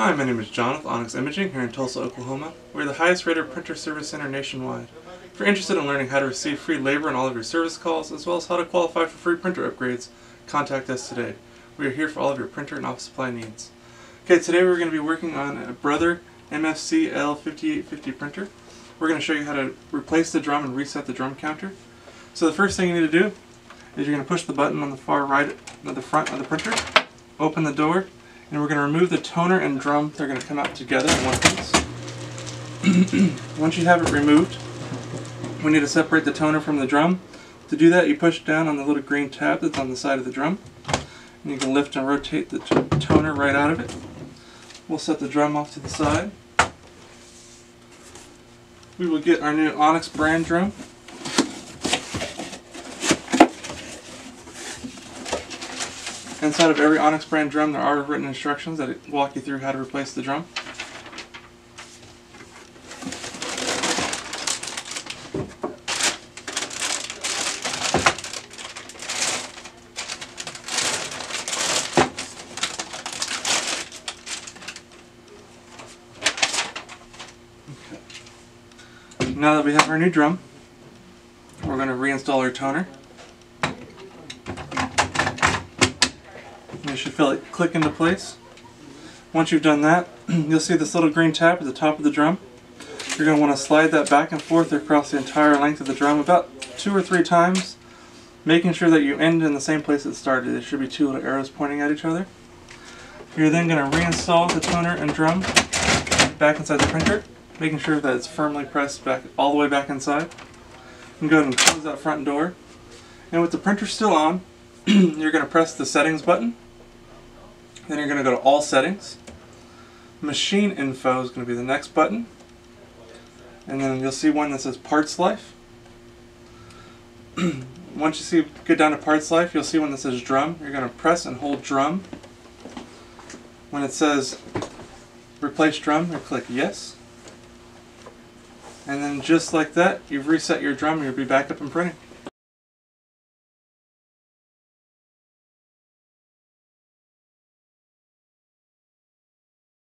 Hi, my name is John with Onyx Imaging here in Tulsa, Oklahoma. We're the highest rated printer service center nationwide. If you're interested in learning how to receive free labor on all of your service calls, as well as how to qualify for free printer upgrades, contact us today. We are here for all of your printer and office supply needs. Okay, today we're going to be working on a Brother MFC L5850 printer. We're going to show you how to replace the drum and reset the drum counter. So the first thing you need to do is you're going to push the button on the far right of the front of the printer, open the door, and we're going to remove the toner and drum. They're going to come out together in one piece. Once you have it removed, we need to separate the toner from the drum. To do that, you push down on the little green tab that's on the side of the drum. And you can lift and rotate the toner right out of it. We'll set the drum off to the side. We will get our new Onyx brand drum. Inside of every Onyx brand drum there are written instructions that walk you through how to replace the drum. Okay. Now that we have our new drum, we're going to reinstall our toner. You should feel it click into place. Once you've done that, you'll see this little green tab at the top of the drum. You're going to want to slide that back and forth across the entire length of the drum about two or three times, making sure that you end in the same place it started. There should be two little arrows pointing at each other. You're then going to reinstall the toner and drum back inside the printer, making sure that it's firmly pressed back all the way back inside. And go ahead and close that front door. And with the printer still on, you're going to press the settings button then you're going to go to All Settings. Machine Info is going to be the next button. And then you'll see one that says Parts Life. Once you see get down to Parts Life, you'll see one that says Drum. You're going to press and hold Drum. When it says Replace Drum, you click Yes. And then just like that, you've reset your drum and you'll be back up and printing.